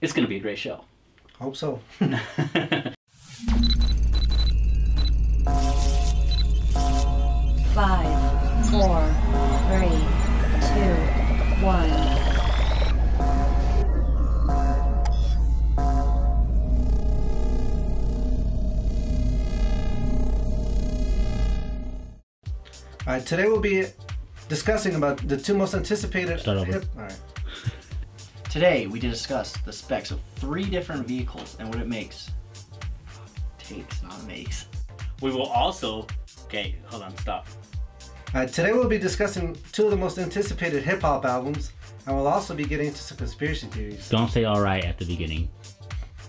It's going to be a great show. I hope so. Five, four, three, two, one. All right, today we'll be discussing about the two most anticipated. Start over. hip- All right. Today we discuss the specs of three different vehicles and what it makes. Takes, not makes. We will also. Okay, hold on, stop. All right, today we'll be discussing two of the most anticipated hip hop albums, and we'll also be getting into some conspiracy theories. Don't say all right at the beginning.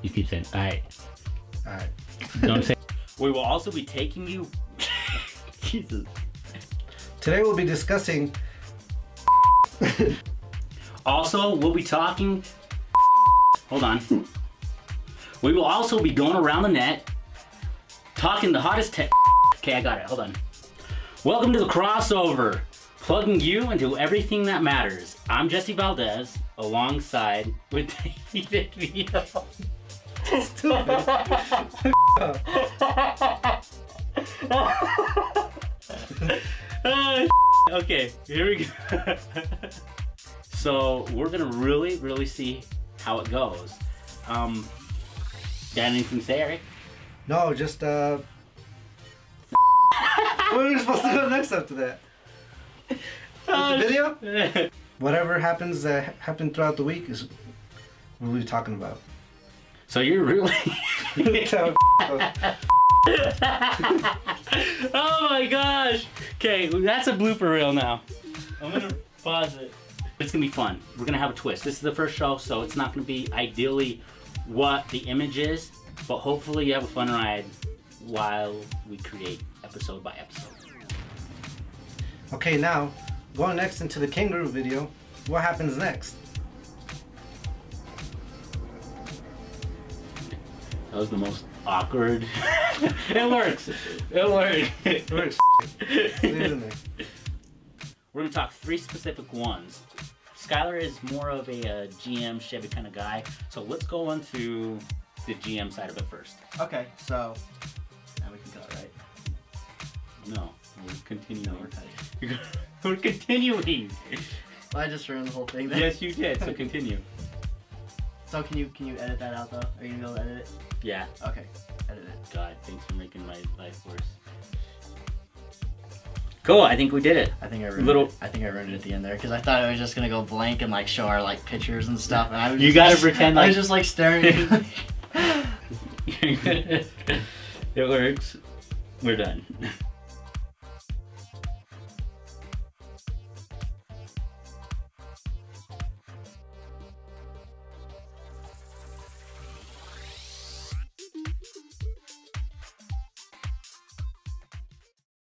You keep saying all right. All right. Don't say. We will also be taking you. Jesus. Today we'll be discussing. Also, we'll be talking. Hold on. We will also be going around the net, talking the hottest tech. Okay, I got it. Hold on. Welcome to the crossover, plugging you into everything that matters. I'm Jesse Valdez, alongside with David Vito. Ah, okay, here we go. So we're gonna really, really see how it goes. Um, got anything to say, Erick? No, just uh. what are we supposed to go next after that? The video? Whatever happens that happened throughout the week is what we're talking about. so you're really. oh my gosh! Okay, that's a blooper reel now. I'm gonna pause it. It's gonna be fun. We're gonna have a twist. This is the first show, so it's not gonna be ideally what the image is, but hopefully you have a fun ride while we create episode by episode. okay, now going next into the kangaroo video. What happens next? That was the most awkward. it works. It works. It works. Leave it in there. We're gonna talk three specific ones. Skyler is more of a, uh GM Chevy kind of guy, so let's go into the GM side of it first. Okay, so now we can cut, right? No, we're continuing. No, we're we're continuing. I just ruined the whole thing. Then. yes, you did. So continue. So can you can you edit that out though? Are you gonna be able to edit it? Yeah. Okay, edit it. God, thanks for making my life worse. Cool. I think we did it. I think I ruined Little- it. I think I ruined it at the end there because I thought I was just gonna go blank and like show our like pictures and stuff. And I was You just, gotta pretend Like... I was just like staring. at it works. We're done.